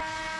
you